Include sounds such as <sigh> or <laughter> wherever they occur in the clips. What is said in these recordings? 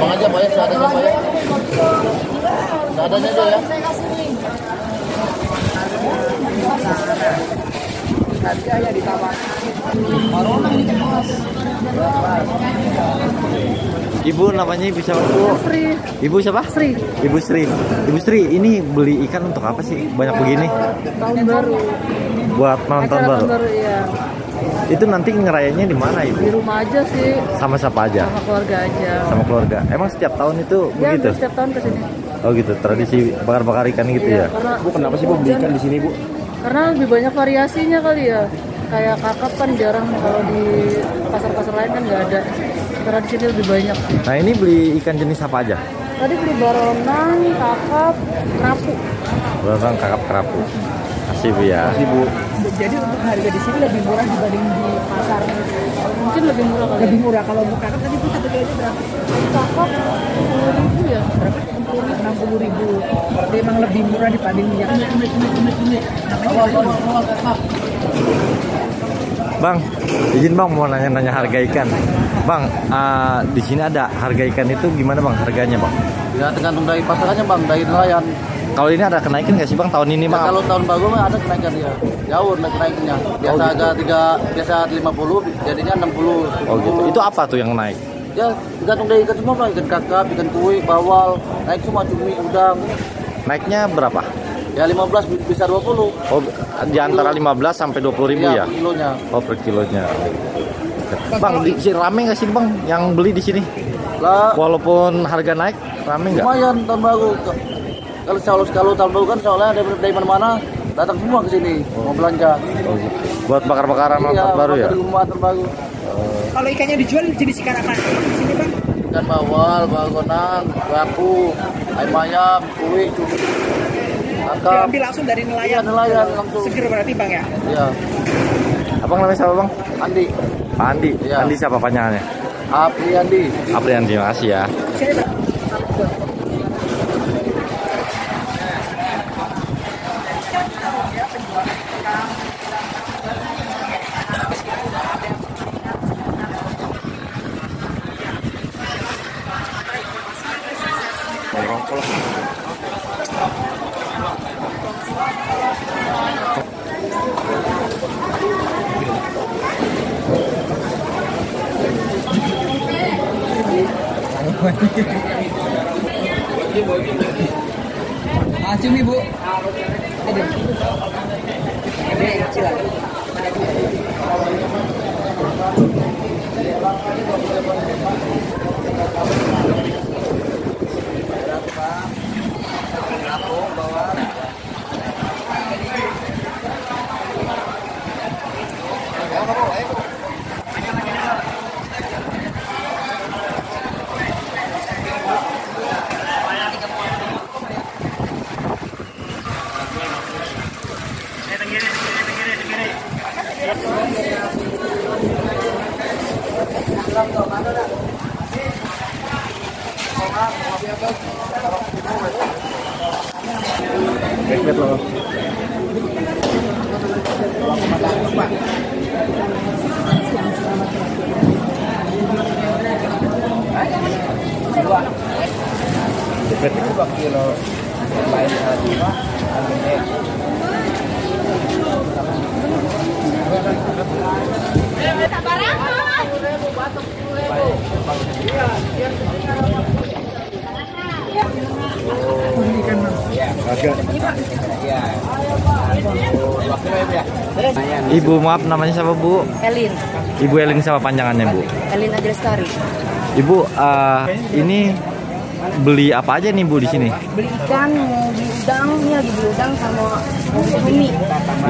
Bang aja Pak ya, seadanya Pak ya. Seadanya aja ya. Ibu namanya Ibu siapa Bu? Sri, Ibu siapa? Sri, Ibu Sri. Ibu Sri, ini beli ikan untuk apa sih? Banyak begini. tahun baru. Buat baru. tahun baru ya. Itu nanti ngerayanya di mana Di Ibu? rumah aja sih, Sama siapa aja? sama keluarga aja. Sama keluarga. Emang setiap tahun itu Ya, begitu? setiap tahun ke sini. Oh gitu, tradisi bakar-bakar ikan gitu Iya, ya? Karena, Bu kenapa sih Bu beli ikan di sini Bu? Karena lebih banyak variasinya kali ya. Kayak kakap kan jarang kalau di pasar-pasar lain kan nggak ada. Karena di sini lebih banyak. Nah ini beli ikan jenis apa aja? Tadi beli baronang, kakap, kerapu. Orang kakap kerapu. Kasih Bu ya. Kasih Bu. Jadi untuk harga di sini lebih murah dibanding di pasar. Lebih murah kali. Lebih murah kalau untuk kakak tadi bu satu kilonya berapa? Kakap sepuluh ribu ya. Berapa? Enam puluh ribu. Jadi emang lebih murah dibanding yang Bang, izin bang mau nanya-nanya harga ikan. Bang, ah, di sini ada harga ikan itu gimana bang harganya bang? Ya tergantung dari pasarannya Bang, dari nelayan. Kalau ini ada kenaikan nggak sih bang tahun ini Ya, bang? kalau tahun baru mah ada kenaikan ya. Jauh naik kenaikannya. Biasa Oh, gitu. harga tiga biasa 50 jadinya 60. Oh gitu. Itu apa tuh yang naik? Ya tergantung dari ikan semua Bang, ikan kakap, ikan kuih, bawal, naik semua cumi, udang. Naiknya berapa? Ya 15 bisa 20. Oh, di antara 15 sampai 20 ribu ya? per kilonya. Oh, per kilonya. Bang, di sini rame nggak sih bang yang beli di sini? Lah Walaupun harga naik, rame nggak? lumayan tahun baru. Kalau kalau kalau tahun baru kan soalnya dari, dari mana-mana datang semua ke sini mau belanja. Oh, gitu. Buat bakar-bakaran nonton Iya, baru ya? Di rumah tahun baru. kalau ikannya dijual jenis ikan apa di sini bang? Ikan bawal, bagonang, beraku, ayam ayam, kuih, cumi. Diambil langsung dari Iya, nelayan. nelayan langsung. Seger berarti bang ya? Iya, Abang namanya siapa bang? Andi, Pak Andi. Iya. Andi siapa panjangannya? Api Andi. Aprian, terima kasih ya. Sini Ah, cumi bu. Ada yang lah. Respect loh. Ibu maaf namanya siapa Bu? Elin, Ibu Elin siapa panjangannya Bu? Elin Adrestari. Ibu eh, ini beli apa aja nih Bu di sini? Beli ikan, mau beli udang, ini lagi beli udang sama mau beli.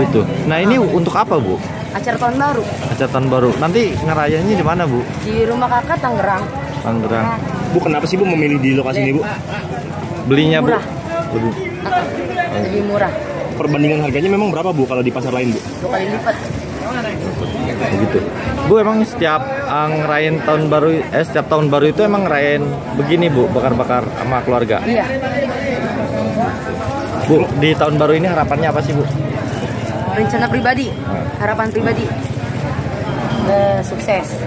Gitu. Nah ini untuk apa Bu? Acara tahun baru Acara tahun baru. Nanti ngerayanya di mana Bu? di rumah kakak Tangerang. Tangerang. Bu kenapa sih Bu memilih di lokasi ini Bu? Belinya Bu? Murah. Beli- Lebih murah, Perbandingan harganya memang berapa Bu kalau di pasar lain Bu? dua kali lipat. Begitu. Bu emang setiap ah, ngerayain tahun baru eh setiap tahun baru itu emang ngerayain begini Bu, bakar-bakar sama keluarga. Iya. Bu, di tahun baru ini harapannya apa sih Bu? Rencana pribadi, harapan pribadi. Eh, sukses.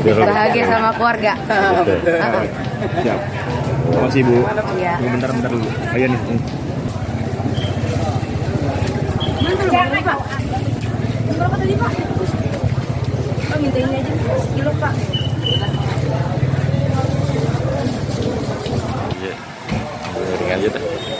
Bahagia sama keluarga. <laughs> Siap. Terima kasih Bu. Iya. Bentar bentar dulu. Ayo nih. Hmm. Berapa tadi Pak? Aja sekilo Pak. Dengerin aja deh.